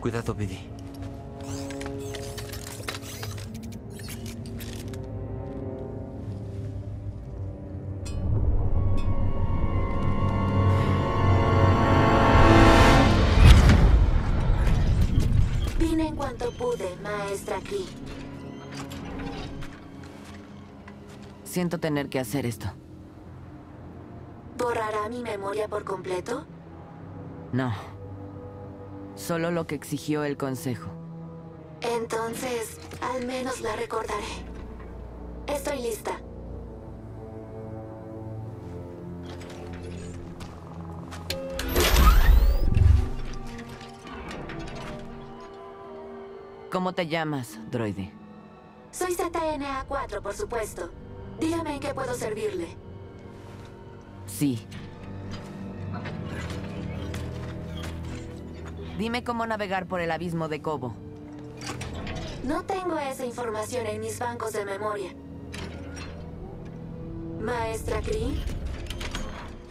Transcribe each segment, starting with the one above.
Cuidado, Biddy. Vine en cuanto pude, maestra Cree. Siento tener que hacer esto. ¿Borrará mi memoria por completo? No. Solo lo que exigió el consejo. Entonces, al menos la recordaré. Estoy lista. ¿Cómo te llamas, droide? Soy ZNA4, por supuesto. Dígame en qué puedo servirle. Sí. Dime cómo navegar por el abismo de Cobo. No tengo esa información en mis bancos de memoria. Maestra Cree,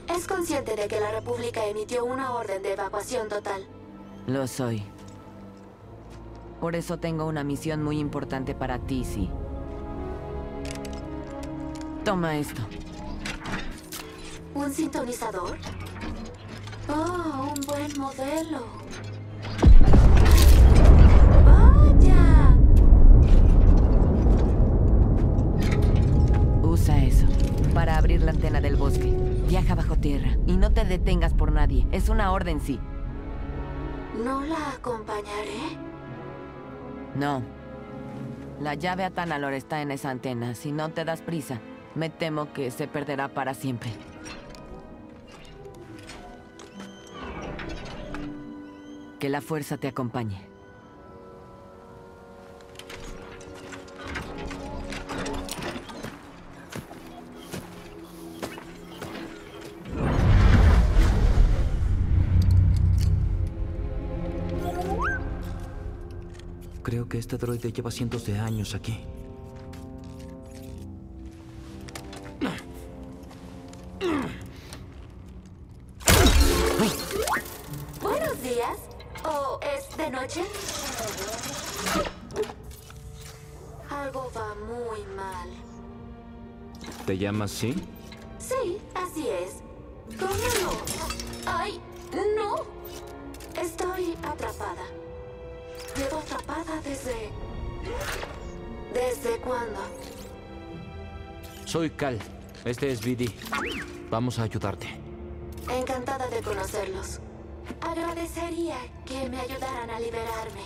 es consciente de que la República emitió una orden de evacuación total. Lo soy. Por eso tengo una misión muy importante para ti, sí. Toma esto. ¿Un sintonizador? Oh, un buen modelo. Para abrir la antena del bosque. Viaja bajo tierra y no te detengas por nadie. Es una orden, sí. ¿No la acompañaré? No. La llave a Tanalor está en esa antena. Si no te das prisa, me temo que se perderá para siempre. Que la fuerza te acompañe. Creo que este droide lleva cientos de años aquí. Buenos días. ¿O es de noche? Algo va muy mal. ¿Te llamas sí? Sí, así es. ¿Cómo no? ¡Ay! ¡No! Estoy atrapada. Llevo atrapada desde... ¿Desde cuándo? Soy Cal. Este es Biddy. Vamos a ayudarte. Encantada de conocerlos. Agradecería que me ayudaran a liberarme.